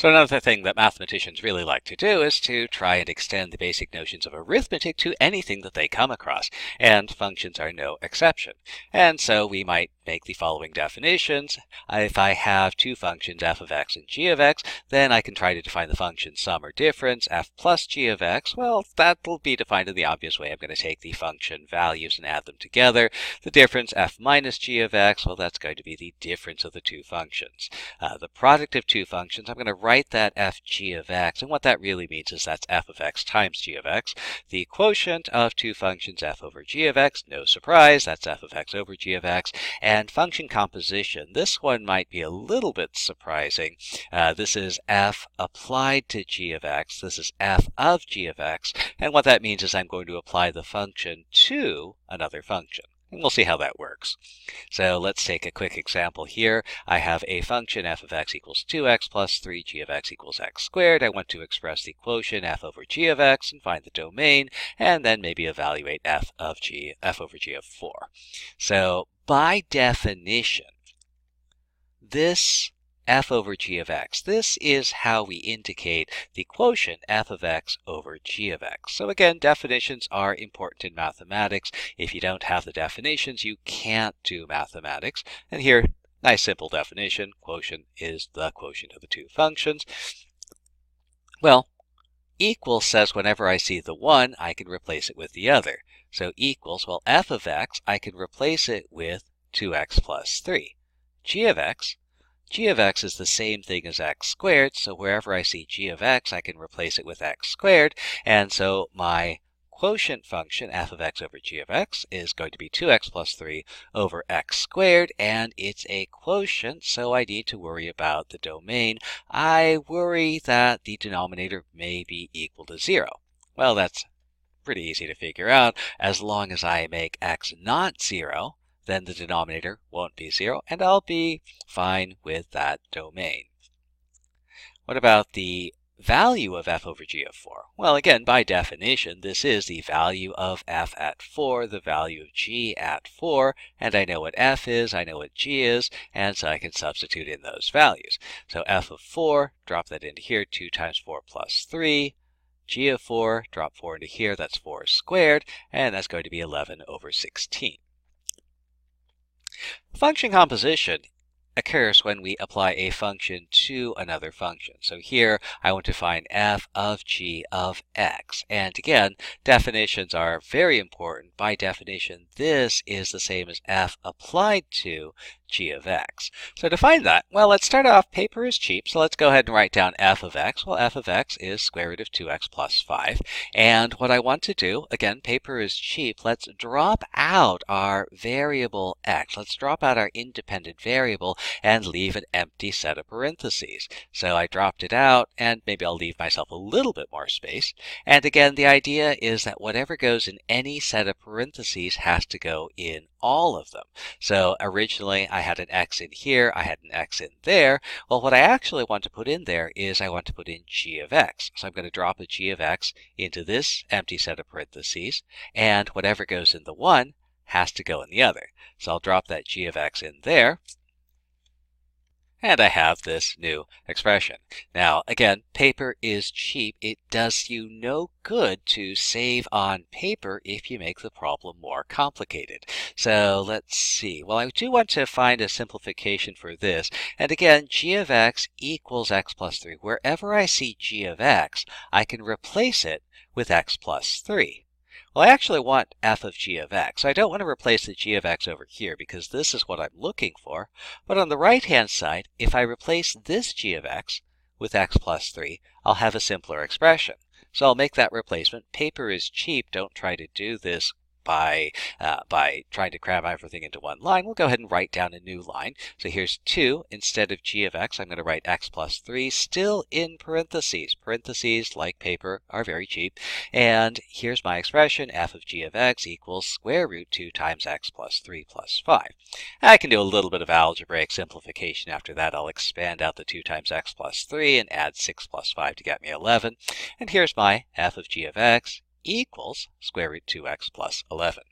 So another thing that mathematicians really like to do is to try and extend the basic notions of arithmetic to anything that they come across, and functions are no exception. And so we might make the following definitions. If I have two functions, f of x and g of x, then I can try to define the function sum or difference, f plus g of x. Well, that'll be defined in the obvious way. I'm going to take the function values and add them together. The difference, f minus g of x, well, that's going to be the difference of the two functions. Uh, the product of two functions, I'm going to write that f g of x, and what that really means is that's f of x times g of x. The quotient of two functions, f over g of x, no surprise, that's f of x over g of x. And function composition, this one might be a little bit surprising. Uh, this is f applied to g of x, this is f of g of x, and what that means is I'm going to apply the function to another function. We'll see how that works. So let's take a quick example here. I have a function f of x equals 2x plus 3 g of x equals x squared. I want to express the quotient f over g of x and find the domain, and then maybe evaluate f of g, f over g of 4. So by definition, this f over g of x. This is how we indicate the quotient f of x over g of x. So again, definitions are important in mathematics. If you don't have the definitions, you can't do mathematics. And here, nice simple definition. Quotient is the quotient of the two functions. Well, equals says whenever I see the one, I can replace it with the other. So equals, well, f of x, I can replace it with 2x plus 3. g of x, g of x is the same thing as x squared, so wherever I see g of x, I can replace it with x squared, and so my quotient function, f of x over g of x, is going to be 2x plus 3 over x squared, and it's a quotient, so I need to worry about the domain. I worry that the denominator may be equal to 0. Well, that's pretty easy to figure out. As long as I make x not 0, then the denominator won't be 0, and I'll be fine with that domain. What about the value of f over g of 4? Well, again, by definition, this is the value of f at 4, the value of g at 4, and I know what f is, I know what g is, and so I can substitute in those values. So f of 4, drop that into here, 2 times 4 plus 3, g of 4, drop 4 into here, that's 4 squared, and that's going to be 11 over 16. Function composition occurs when we apply a function to another function. So here I want to find f of g of x. And again, definitions are very important. By definition, this is the same as f applied to g of x. So to find that, well, let's start off, paper is cheap, so let's go ahead and write down f of x. Well, f of x is square root of 2x plus 5. And what I want to do, again, paper is cheap, let's drop out our variable x. Let's drop out our independent variable and leave an empty set of parentheses. So I dropped it out, and maybe I'll leave myself a little bit more space. And again, the idea is that whatever goes in any set of parentheses has to go in all of them. So originally I had an x in here, I had an x in there. Well, what I actually want to put in there is I want to put in g of x. So I'm going to drop a g of x into this empty set of parentheses, and whatever goes in the one has to go in the other. So I'll drop that g of x in there and I have this new expression. Now, again, paper is cheap. It does you no good to save on paper if you make the problem more complicated. So let's see. Well, I do want to find a simplification for this. And again, g of x equals x plus 3. Wherever I see g of x, I can replace it with x plus 3. Well, I actually want f of g of x. I don't want to replace the g of x over here because this is what I'm looking for. But on the right-hand side, if I replace this g of x with x plus 3, I'll have a simpler expression. So I'll make that replacement. Paper is cheap. Don't try to do this by, uh, by trying to cram everything into one line, we'll go ahead and write down a new line. So here's 2. Instead of g of x, I'm going to write x plus 3, still in parentheses. Parentheses, like paper, are very cheap. And here's my expression, f of g of x equals square root 2 times x plus 3 plus 5. I can do a little bit of algebraic simplification after that. I'll expand out the 2 times x plus 3 and add 6 plus 5 to get me 11. And here's my f of g of x equals square root 2x plus 11.